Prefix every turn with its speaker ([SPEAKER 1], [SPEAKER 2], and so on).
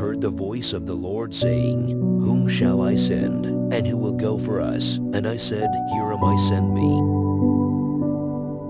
[SPEAKER 1] heard the voice of the Lord saying, Whom shall I send? And who will go for us? And I said, Here am I, send me.